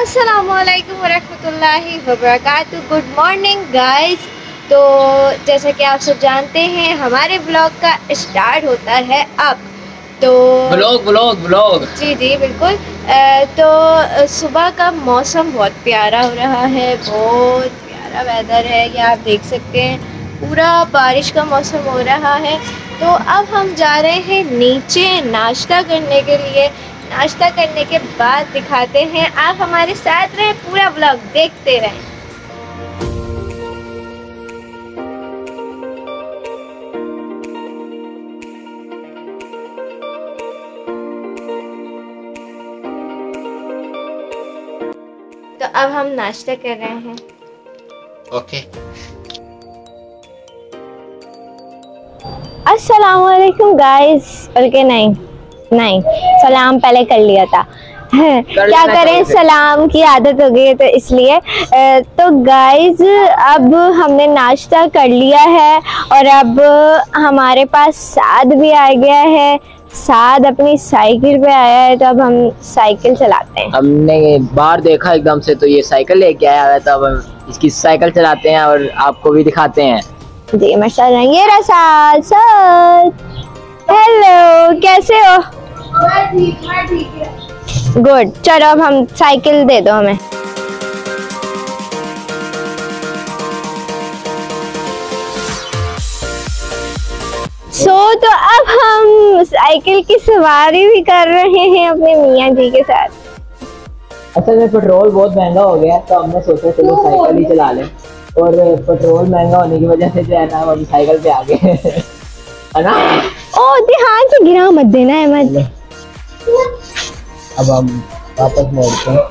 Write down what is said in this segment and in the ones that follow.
असलकम वरहमतुल्लाहि वबरकातुहू good morning guys तो जैसा कि आप सब जानते हैं हमारे ब्लॉग का स्टार्ट होता है अब। तो ब्लॉग ब्लॉग ब्लॉग जी जी बिल्कुल। तो सुबह का मौसम बहुत प्यारा हो रहा है बहुत प्यारा वेदर है। ये आप देख सकते हैं पूरा बारिश का मौसम हो रहा है। तो अब हम जा रहे हैं नीचे नाश्ता करने के लिए। नाश्ता करने के बाद दिखाते हैं। आप हमारे साथ रहें पूरा ब्लॉग देखते रहें। तो अब हम नाश्ता कर रहे हैं। ओके। अस्सलाम वालेकुम गाइस बल्कि नहीं। नहीं सलाम पहले कर लिया था। क्या करें सलाम की आदत हो गई है तो इसलिए तो गाइस अब हमने नाश्ता कर लिया है और अब हमारे पास साद भी आ गया है। साद अपनी साइकिल पे आया है तो अब हम साइकिल चलाते हैं। हमने बाहर देखा एकदम से तो ये साइकिल लेके आया है तो अब हम इसकी साइकिल चलाते हैं और आपको भी दिखाते हैं। जी माशाल्लाह ये रहा साद साद हेलो कैसे हो? गुड। चलो अब हम साइकिल दे दो हमें। सो so, तो अब हम साइकिल की सवारी भी कर रहे हैं अपने मियाँ जी के साथ। असल में पेट्रोल बहुत महँगा हो गया तो हमने सोचा चलो साइकिल ही चला लें। और पेट्रोल महँगा होने की वजह से जो है ना हम साइकिल पे आ गए है। ना? ओ ध्यान से गिरा मत देना अहमद अब हम वापस मोड़ते हैं।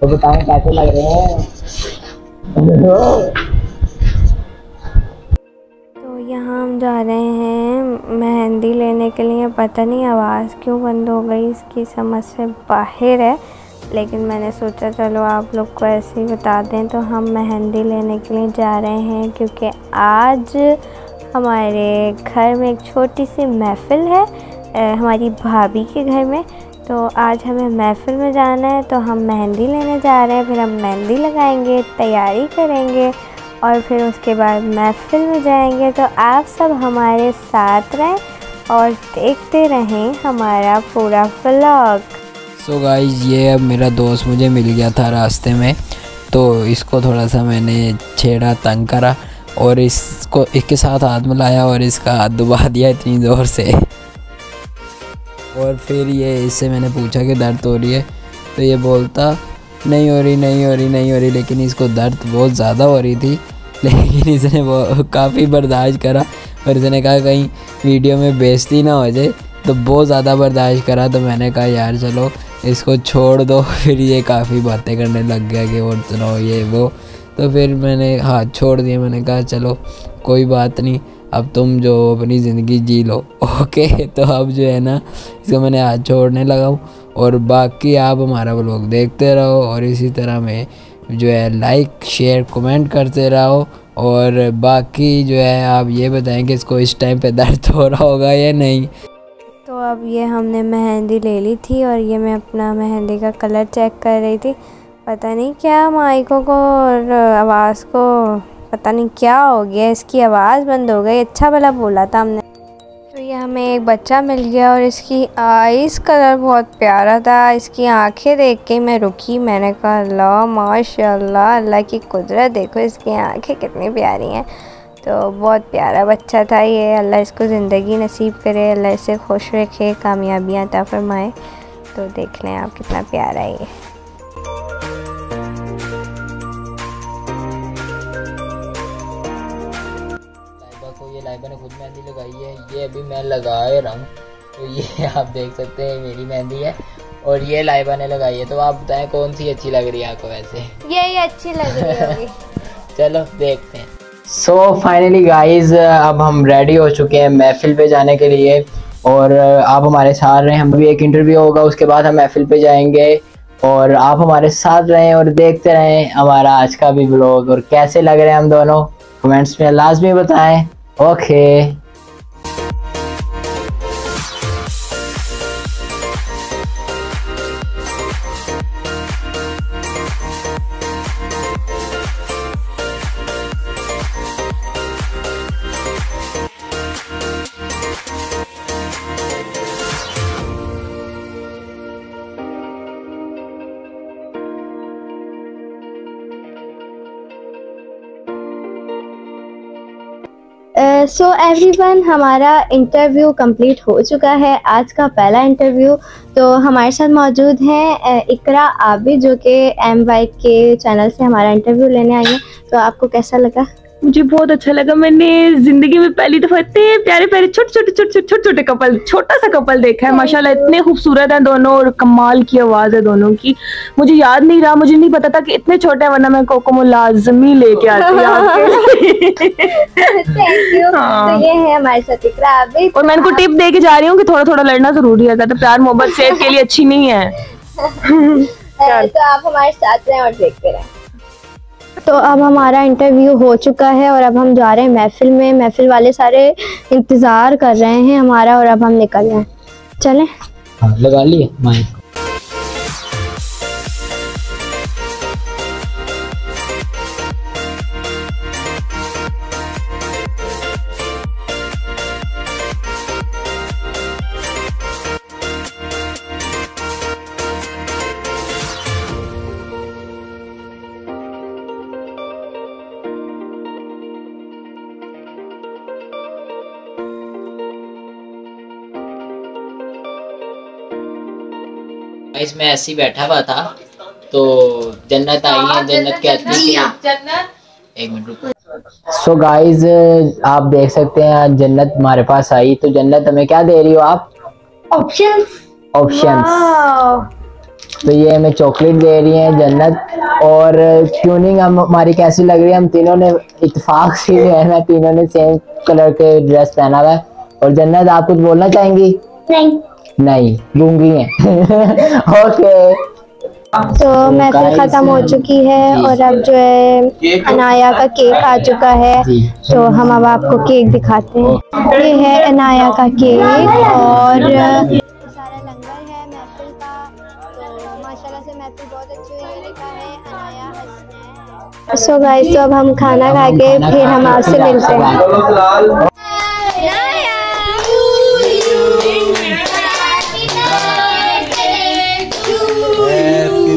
तो बताएँ कैसे लग रहे हैं? तो यहाँ हम जा रहे हैं मेहंदी लेने के लिए। पता नहीं आवाज़ क्यों बंद हो गई? इसकी समझ से बाहर है। लेकिन मैंने सोचा, चलो आप लोग को ऐसे ही बता दें तो हम मेहंदी लेने के लिए जा रहे हैं, क्योंकि आज हमारे घर में एक छोटी सी महफ़िल है हमारी भाभी के घर में। तो आज हमें महफ़िल में जाना है तो हम मेहंदी लेने जा रहे हैं, फिर हम मेहंदी लगाएँगे, तैयारी करेंगे और फिर उसके बाद महफिल में जाएँगे। तो आप सब हमारे साथ रहें और देखते रहें हमारा पूरा व्लॉग सो गाइस ये अब मेरा दोस्त मुझे मिल गया था रास्ते में। तो इसको थोड़ा सा मैंने छेड़ा, तंग करा और इसको, इसके साथ हाथ मिलाया और इसका हाथ दुबा दिया इतनी ज़ोर से। और फिर ये, इससे मैंने पूछा कि दर्द हो रही है? तो ये बोलता, नहीं हो रही, नहीं हो रही, नहीं हो रही, लेकिन इसको दर्द बहुत ज़्यादा हो रही थी। लेकिन इसने वो काफ़ी बर्दाश्त करा और इसने कहा, कहीं वीडियो में बेइज्जती ना हो जाए। तो बहुत ज़्यादा बर्दाश्त करा तो मैंने कहा, यार चलो इसको छोड़ दो। फिर ये काफ़ी बातें करने लग गया कि और सुनो ये वो। तो फिर मैंने हाथ छोड़ दिए मैंने कहा, चलो, कोई बात नहीं। अब तुम जो अपनी ज़िंदगी जी लो। ओके तो अब जो है ना, इसको मैंने हाथ छोड़ने लगा और बाकी आप हमारा व्लॉग देखते रहो और इसी तरह में जो है लाइक शेयर कमेंट करते रहो। और बाकी जो है आप ये बताएँ कि इसको इस टाइम पे दर्द हो रहा होगा या नहीं। तो अब ये हमने मेहंदी ले ली थी और ये मैं अपना मेहंदी का कलर चेक कर रही थी। पता नहीं क्या माइकों को और आवाज़ को, पता नहीं क्या हो गया, इसकी आवाज़ बंद हो गई अच्छा भला बोला था हमने। तो ये हमें एक बच्चा मिल गया और इसकी आइस कलर बहुत प्यारा था। इसकी आँखें देख के मैं रुकी, मैंने कहा, अल्लाह, माशाल्लाह, अल्लाह की कुदरत, देखो इसकी आँखें कितनी प्यारी हैं। तो बहुत प्यारा बच्चा था ये। अल्लाह इसको ज़िंदगी नसीब करे अल्लाह इसे खुश रखे कामयाबियाँ अता फरमाए। तो देख लें आप कितना प्यारा है ये। लाइबा को ये लाइबा ने खुद मेहंदी लगाई है। ये अभी मैं लगा रहा हूँ। तो ये आप देख सकते हैं मेरी मेहंदी है। और ये लाइबा ने लगाई है। तो आप बताएँ कौन सी अच्छी लग रही है आपको वैसे? यही अच्छी लग रही है चलो देखते हैं। सो फाइनली गाइस अब हम रेडी हो चुके हैं महफिल पे जाने के लिए। और आप हमारे साथ रहें। हम भी एक इंटरव्यू होगा, उसके बाद हम महफिल पे जाएँगे। और आप हमारे साथ रहें और देखते रहें हमारा आज का भी ब्लॉग और कैसे लग रहे हैं हम दोनों? कमेंट्स में लाजमी बताएँ। ओके सो एवरीवन हमारा इंटरव्यू कंप्लीट हो चुका है। आज का पहला इंटरव्यू तो हमारे साथ मौजूद हैं इकरा आबिद, जो कि एम वाई के चैनल से हमारा इंटरव्यू लेने आई हैं। तो आपको कैसा लगा? मुझे बहुत अच्छा लगा। मैंने ज़िंदगी में पहली दफ़ा इतने प्यारे प्यारे छोटे छोटे छोटे छोटे छोटे छोटे कपल छोटा सा कपल देखा है। माशाल्लाह इतने खूबसूरत हैं दोनों और कमाल की आवाज़ है दोनों की। मुझे याद नहीं रहा मुझे नहीं पता था कि इतने छोटे हैं वरना मैं कोको लाजमी लेके आती हाँ। तो ये है हमारे साथ इकरा और मैं इनको टिप दे के जा रही हूँ कि थोड़ा थोड़ा लड़ना ज़रूरी है ज़्यादा प्यार मोहब्बत सेहत के लिए अच्छी नहीं है। तो आप हमारे साथ रहें और देखते रहें। तो अब हमारा इंटरव्यू हो चुका है और अब हम जा रहे हैं महफिल में। महफिल वाले सारे इंतज़ार कर रहे हैं हमारा और अब हम निकल रहे हैं। चलें। हाँ, लगा लिए माइक गाइस मैं ऐसे ही बैठा हुआ था तो जन्नत आई है जन्नत कहती है एक मिनट रुको। सो गाइस आप देख सकते हैं जन्नत हमारे पास आई। तो जन्नत हमें क्या दे रही हो आप? ऑप्शंस ऑप्शंस तो ये हमें चॉकलेट दे रही है जन्नत। और ट्यूनिंग हम हमारी कैसी लग रही है? हम तीनों ने इतफाक से जो है ना तीनों ने सेम कलर के ड्रेस पहना हुआ है। और जन्नत आप कुछ बोलना चाहेंगी? नहीं नहीं गूँगी हैं। ओके तो महफिल ख़त्म हो चुकी है और अब जो है अनाया का केक आ चुका है। तो हम अब आपको केक दिखाते हैं। ये है अनाया का केक और सारा लंगर है महफिल का। तो माशाल्लाह से महफिल बहुत अच्छी हुई है लिखा है अनाया सो गाइस तो अब हम खाना खा के फिर हम आपसे मिलते हैं।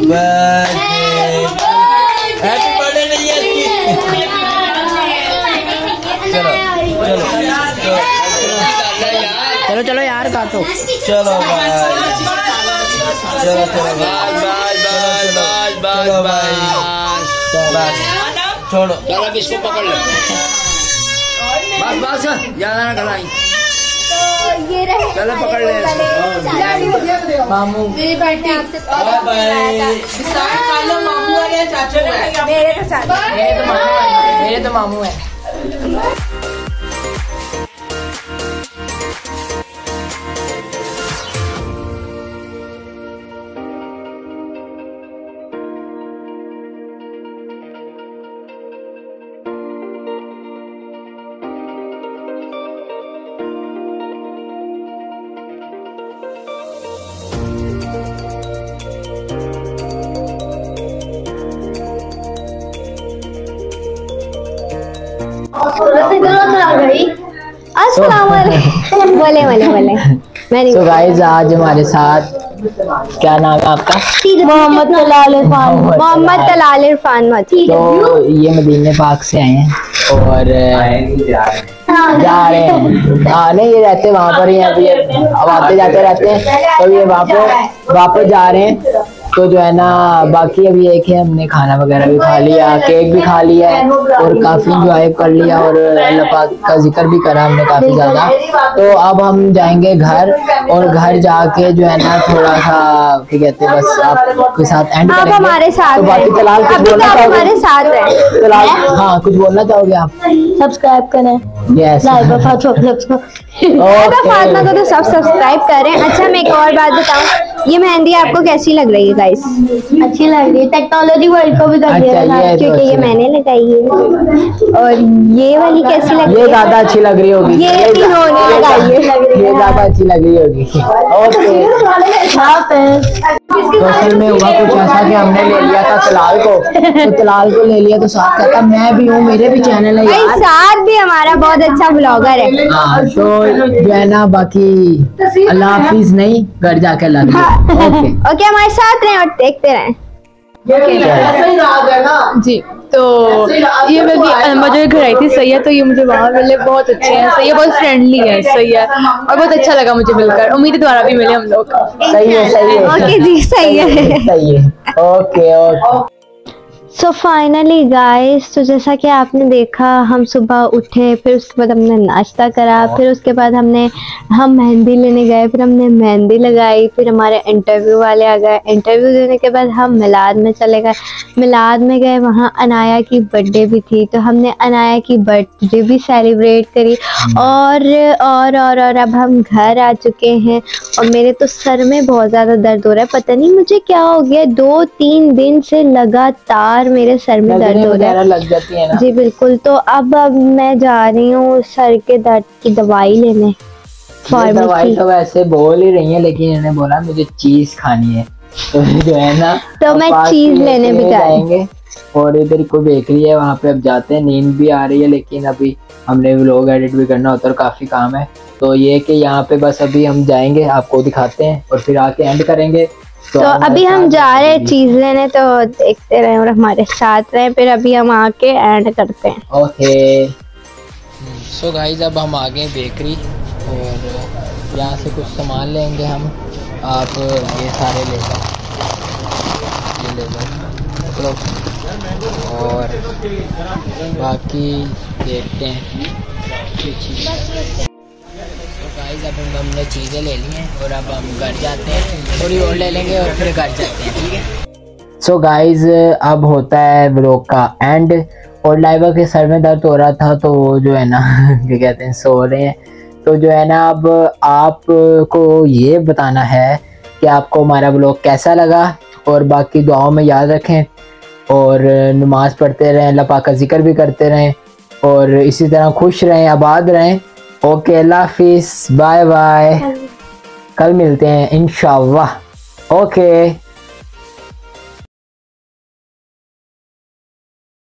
बात- चलो चलो यार काटो चलो भाई। चलो चलो भाई। चलो भाई। बस। छोड़ो। चलो इसको पकड़ लो। बस बस। ज़्यादा ना खिलाई ये चलो पकड़ ले। मामू। मेरी बेटी आपसे बाय बाय। मेरे के साथ मेरे तो मामू है। मेरे तो मामू है। बोले बोले बोले। मैं तो गाइस आज हमारे साथ क्या नाम है आपका? मोहम्मद तलाल इरफान। मोहम्मद तलाल। इरफान मत तो ये मदीने पाक से आए हैं और जा रहे हैं। हाँ नहीं ये रहते वहाँ पर ही अभी ये अब आते जाते रहते हैं। तो ये वापस वापस जा रहे हैं। तो जो है ना बाकी अभी एक है हमने खाना वगैरह भी खा लिया केक भी खा लिया है और काफ़ी इंजॉय कर लिया और अल्लाह पाक का ज़िक्र भी करा हमने काफ़ी ज़्यादा। तो अब हम जाएँगे घर और घर जाके जो है ना थोड़ा सा क्या कहते हैं बस आपके साथ एंड आप हमारे साथ तो बाकी तलाल कुछ तो बोलना चाहोगे? हमारे साथ हैं। तलाल हाँ? कुछ बोलना चाहोगे आप? सब्सक्राइब करें। फातिमा को तो सब सब्सक्राइब करें। अच्छा मैं एक और बात बताऊँ। ये मेहंदी आपको कैसी लग रही है गाइस अच्छी लग रही है। टेक्नोलॉजी वर्ल्ड को भी कर अच्छा, ये तो क्योंकि ये मैंने लगाई है। और ये वाली कैसी लग रही है? ज़्यादा अच्छी लग रही होगी। ये इन्होंने लगाई है। ये ज़्यादा अच्छी लग रही होगी। ओके फिर तो असल में हुआ कुछ ऐसा कि हमने ले लिया था तलाल को। तो तलाल को ले लिया तो साथ कहता मैं भी हूँ मेरे भी चैनल है यार। साथ भी हमारा बहुत अच्छा ब्लॉगर है। हाँ तो जो है ना बाकी अल्लाह हाफिज नहीं घर जाके हाफिज। ओके ओके हमारे साथ रहें और देखते रहें। जी तो ये मैं भी अम्मा घर आई थी सही है तो ये मुझे वहाँ मिले बहुत अच्छे हैं। सही है बहुत फ्रेंडली है सही है और बहुत अच्छा लगा मुझे मिलकर। उम्मीद है दोबारा भी मिले हम लोग। सही है सही है। ओके जी सही है। सही है okay okay so finally guys तो जैसा कि आपने देखा हम सुबह उठे फिर उसके बाद हमने नाश्ता करा फिर उसके बाद हमने हम मेहंदी लेने गए फिर हमने मेहंदी लगाई फिर हमारे इंटरव्यू वाले आ गए। इंटरव्यू देने के बाद हम मिलाद में चले गए। मिलाद में गए वहाँ अनाया की बर्थडे भी थी तो हमने अनाया की बर्थडे भी सेलिब्रेट करी। और और और और अब हम घर आ चुके हैं और मेरे तो सर में बहुत ज़्यादा दर्द हो रहा है। पता नहीं मुझे क्या हो गया दो तीन दिन से लगातार मेरे सर में दर्द हो रहा है। लग जाती है ना। जी बिल्कुल। तो अब अब मैं जा रही हूँ सर के दर्द की दवाई लेने। दवाई तो वैसे बोल ही रही है लेकिन इन्होंने बोला मुझे चीज़ खानी है। तो जो है ना तो मैं चीज़ लेने भी। जाएँगे। और इधर को बेकरी है वहाँ पे अब जाते हैं नींद भी आ रही है लेकिन अभी हमने व्लॉग एडिट भी करना होता है और काफ़ी काम है। तो ये कि यहाँ पे बस अभी हम जाएँगे आपको दिखाते हैं और फिर आके एंड करेंगे। तो आप अभी हम जा रहे हैं चीज़ लेने तो देखते रहे और हमारे साथ रहे फिर अभी हम आके एंड करते हैं। ओके सो गाइस अब हम आ गए बेकरी और यहाँ से कुछ सामान लेंगे हम। आप ये सारे ले लो। ये ले लो। लो और बाकी देखते हैं। तो गाइस अब हम हमने चीज़ें ले ली हैं और अब हम घर जाते हैं। थोड़ी और ले लेंगे और फिर घर जाते हैं, ठीक है? सो गाइज़ अब होता है ब्लॉग का एंड और लाइबा के सर में दर्द हो रहा था तो वो जो है ना, क्या कहते हैं, सो रहे हैं। तो जो है ना, अब आपको ये बताना है कि आपको हमारा ब्लॉग कैसा लगा और बाकी दुआओं में याद रखें और नमाज़ पढ़ते रहें, अल्लाह पाक का ज़िक्र भी करते रहें और इसी तरह खुश रहें, आबाद रहें। ओके अल्लाह हाफिज़ बाय बाय कल मिलते हैं इंशाल्लाह। ओके